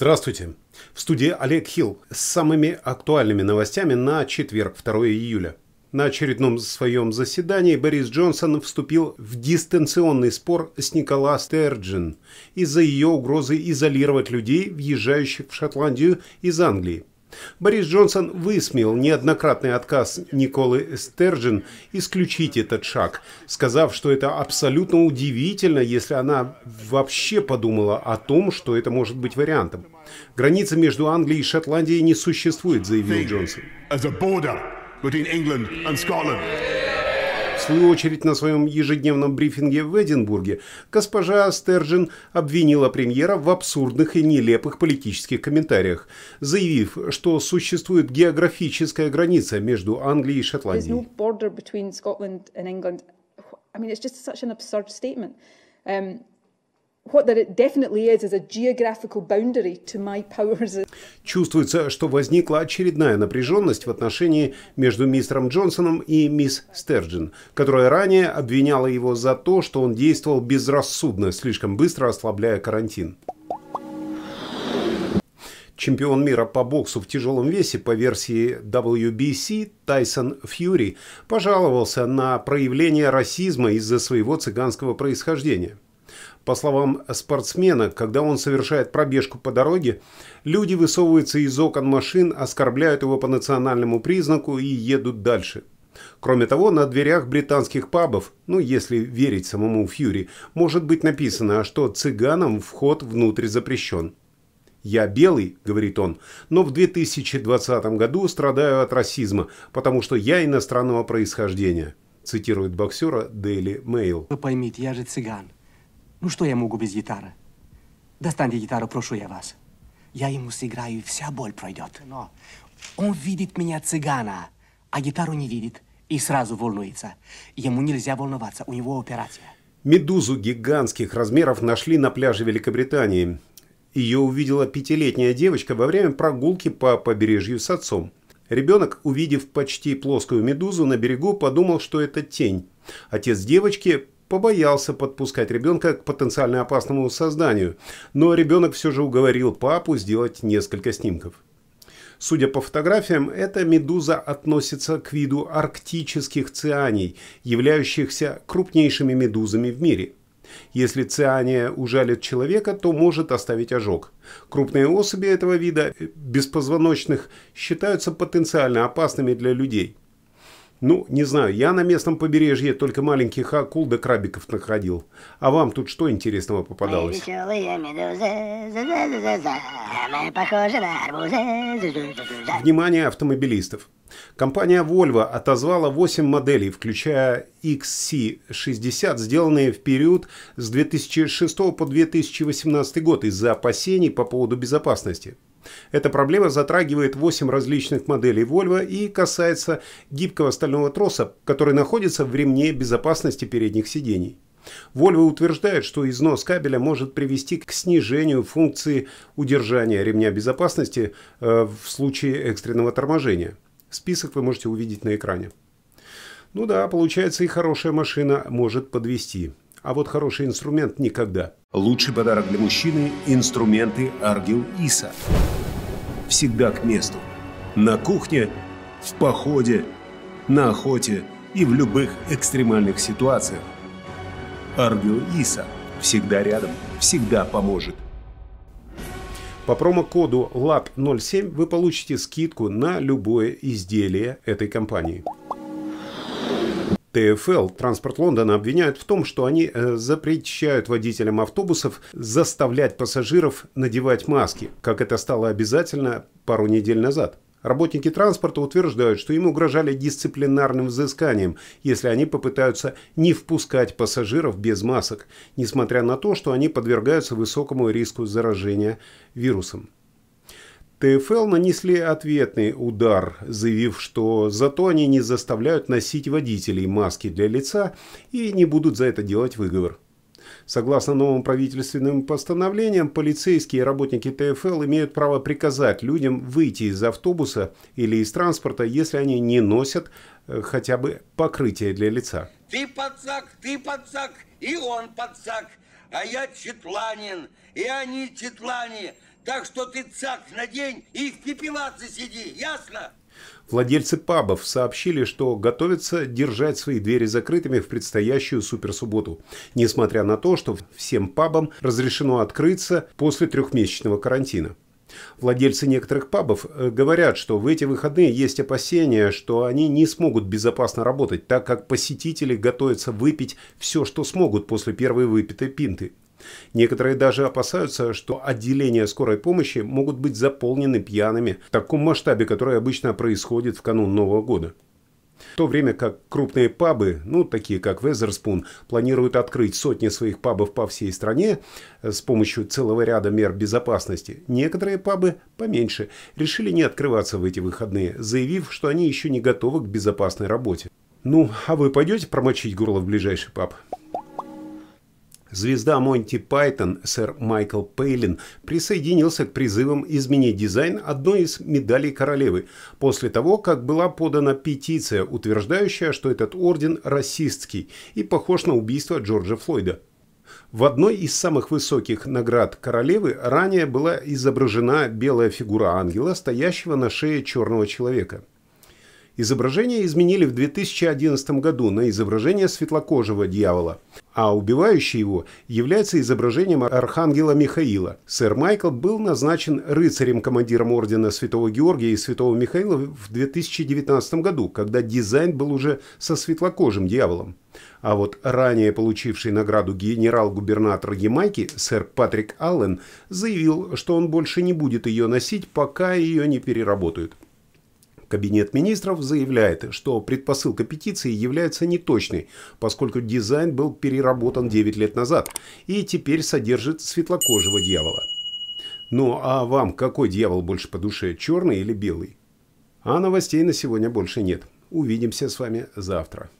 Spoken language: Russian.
Здравствуйте. В студии Олег Хилл с самыми актуальными новостями на четверг, 2 июля. На очередном своем заседании Борис Джонсон вступил в дистанционный спор с Никола Стерджин из-за ее угрозы изолировать людей, въезжающих в Шотландию из Англии. Борис Джонсон высмеял неоднократный отказ Николы Стерджин исключить этот шаг, сказав, что это абсолютно удивительно, если она вообще подумала о том, что это может быть вариантом. Граница между Англией и Шотландией не существует, заявил Джонсон. В свою очередь, на своем ежедневном брифинге в Эдинбурге госпожа Стерджин обвинила премьера в абсурдных и нелепых политических комментариях, заявив, что существует географическая граница между Англией и Шотландией. Чувствуется, что возникла очередная напряженность в отношении между мистером Джонсоном и мисс Стерджин, которая ранее обвиняла его за то, что он действовал безрассудно, слишком быстро ослабляя карантин. Чемпион мира по боксу в тяжелом весе по версии WBC Тайсон Фьюри пожаловался на проявление расизма из-за своего цыганского происхождения. По словам спортсмена, когда он совершает пробежку по дороге, люди высовываются из окон машин, оскорбляют его по национальному признаку и едут дальше. Кроме того, на дверях британских пабов, ну если верить самому Фьюри, может быть написано, что цыганам вход внутрь запрещен. «Я белый», — говорит он, — «но в 2020 году страдаю от расизма, потому что я иностранного происхождения», цитирует боксера Daily Mail. Вы поймите, я же цыган. Ну что я могу без гитары? Достаньте гитару, прошу я вас. Я ему сыграю, и вся боль пройдет. Но он видит меня цыгана, а гитару не видит и сразу волнуется. Ему нельзя волноваться, у него операция. Медузу гигантских размеров нашли на пляже Великобритании. Ее увидела пятилетняя девочка во время прогулки по побережью с отцом. Ребенок, увидев почти плоскую медузу на берегу, подумал, что это тень. Отец девочки побоялся подпускать ребенка к потенциально опасному созданию, но ребенок все же уговорил папу сделать несколько снимков. Судя по фотографиям, эта медуза относится к виду арктических цианий, являющихся крупнейшими медузами в мире. Если циания ужалит человека, то может оставить ожог. Крупные особи этого вида, беспозвоночных, считаются потенциально опасными для людей. Ну, не знаю, я на местном побережье только маленьких акул да крабиков находил. А вам тут что интересного попадалось? Внимание автомобилистов. Компания Volvo отозвала 8 моделей, включая XC60, сделанные в период с 2006 по 2018 год из-за опасений по поводу безопасности. Эта проблема затрагивает 8 различных моделей Volvo и касается гибкого стального троса, который находится в ремне безопасности передних сидений. Volvo утверждает, что износ кабеля может привести к снижению функции удержания ремня безопасности э, в случае экстренного торможения. Список вы можете увидеть на экране. Ну да, получается и хорошая машина может подвести. А вот хороший инструмент никогда. Лучший подарок для мужчины – инструменты Аргил Иса. Всегда к месту. На кухне, в походе, на охоте и в любых экстремальных ситуациях. Аргил Иса всегда рядом, всегда поможет. По промокоду LAT07 вы получите скидку на любое изделие этой компании. ТФЛ, Транспорт Лондона, обвиняют в том, что они э, запрещают водителям автобусов заставлять пассажиров надевать маски, как это стало обязательно пару недель назад. Работники транспорта утверждают, что им угрожали дисциплинарным взысканием, если они попытаются не впускать пассажиров без масок, несмотря на то, что они подвергаются высокому риску заражения вирусом. ТФЛ нанесли ответный удар, заявив, что зато они не заставляют носить водителей маски для лица и не будут за это делать выговор. Согласно новым правительственным постановлениям, полицейские и работники ТФЛ имеют право приказать людям выйти из автобуса или из транспорта, если они не носят э, хотя бы покрытие для лица. Ты подсак, ты подсак, и он подсак, а я четланин, и они четлане. Так что ты цак надень и в пепелаце сиди, ясно? Владельцы пабов сообщили, что готовятся держать свои двери закрытыми в предстоящую суперсубботу, несмотря на то, что всем пабам разрешено открыться после трехмесячного карантина. Владельцы некоторых пабов э, говорят, что в эти выходные есть опасения, что они не смогут безопасно работать, так как посетители готовятся выпить все, что смогут после первой выпитой пинты. Некоторые даже опасаются, что отделения скорой помощи могут быть заполнены пьяными в таком масштабе, который обычно происходит в канун Нового года. В то время как крупные пабы, ну такие как Везерспун, планируют открыть сотни своих пабов по всей стране э, с помощью целого ряда мер безопасности, некоторые пабы поменьше решили не открываться в эти выходные, заявив, что они еще не готовы к безопасной работе. Ну, а вы пойдете промочить горло в ближайший паб? Звезда Монти Пайтон, сэр Майкл Пейлин, присоединился к призывам изменить дизайн одной из медалей королевы, после того, как была подана петиция, утверждающая, что этот орден расистский и похож на убийство Джорджа Флойда. В одной из самых высоких наград королевы ранее была изображена белая фигура ангела, стоящего на шее черного человека. Изображение изменили в 2011 году на изображение светлокожего дьявола, а убивающий его является изображением архангела Михаила. Сэр Майкл был назначен рыцарем-командиром ордена Святого Георгия и Святого Михаила в 2019 году, когда дизайн был уже со светлокожим дьяволом. А вот ранее получивший награду генерал-губернатор Ямайки, сэр Патрик Аллен, заявил, что он больше не будет ее носить, пока ее не переработают. Кабинет министров заявляет, что предпосылка петиции является неточной, поскольку дизайн был переработан 9 лет назад и теперь содержит светлокожего дьявола. Ну а вам какой дьявол больше по душе, черный или белый? А новостей на сегодня больше нет. Увидимся с вами завтра.